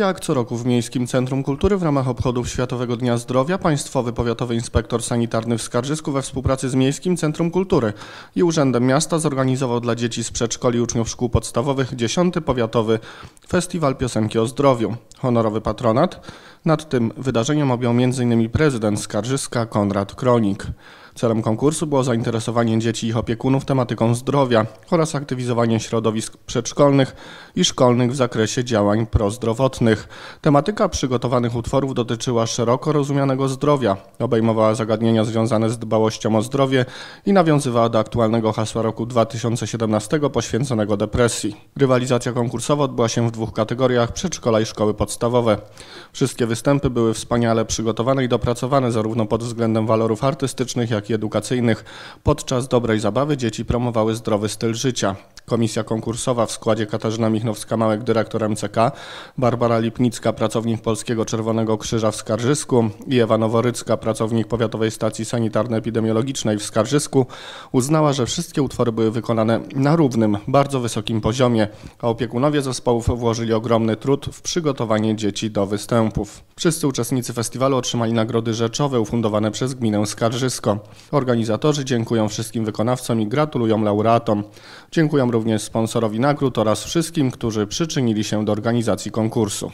Jak co roku w Miejskim Centrum Kultury w ramach obchodów Światowego Dnia Zdrowia Państwowy Powiatowy Inspektor Sanitarny w Skarżysku we współpracy z Miejskim Centrum Kultury i Urzędem Miasta zorganizował dla dzieci z przedszkoli uczniów szkół podstawowych 10. Powiatowy Festiwal Piosenki o Zdrowiu. Honorowy patronat nad tym wydarzeniem objął m.in. prezydent Skarżyska Konrad Kronik. Celem konkursu było zainteresowanie dzieci i ich opiekunów tematyką zdrowia oraz aktywizowanie środowisk przedszkolnych i szkolnych w zakresie działań prozdrowotnych. Tematyka przygotowanych utworów dotyczyła szeroko rozumianego zdrowia, obejmowała zagadnienia związane z dbałością o zdrowie i nawiązywała do aktualnego hasła roku 2017 poświęconego depresji. Rywalizacja konkursowa odbyła się w dwóch kategoriach przedszkola i szkoły podstawowe. Wszystkie występy były wspaniale przygotowane i dopracowane zarówno pod względem walorów artystycznych, jak i edukacyjnych. Podczas dobrej zabawy dzieci promowały zdrowy styl życia. Komisja konkursowa w składzie Katarzyna Michnowska-Małek, dyrektor MCK, Barbara Lipnicka, pracownik Polskiego Czerwonego Krzyża w Skarżysku i Ewa Noworycka, pracownik Powiatowej Stacji Sanitarno-Epidemiologicznej w Skarżysku, uznała, że wszystkie utwory były wykonane na równym, bardzo wysokim poziomie, a opiekunowie zespołów włożyli ogromny trud w przygotowanie dzieci do występów. Wszyscy uczestnicy festiwalu otrzymali nagrody rzeczowe ufundowane przez gminę Skarżysko. Organizatorzy dziękują wszystkim wykonawcom i gratulują laureatom. Dziękują również sponsorowi nagród oraz wszystkim, którzy przyczynili się do organizacji konkursu.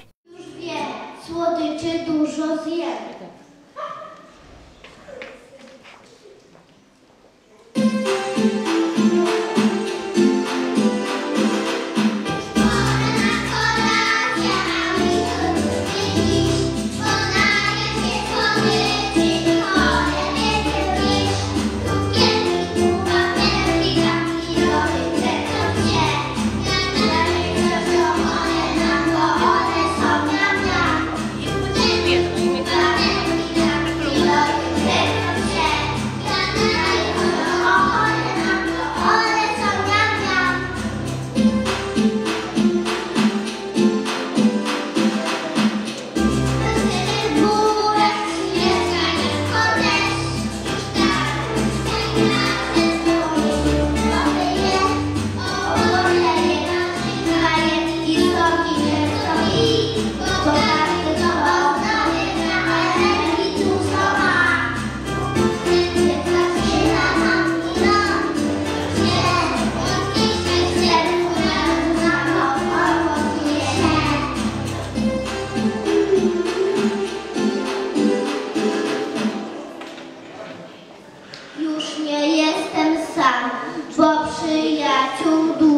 nie jestem sam, bo przyjaciół dużo.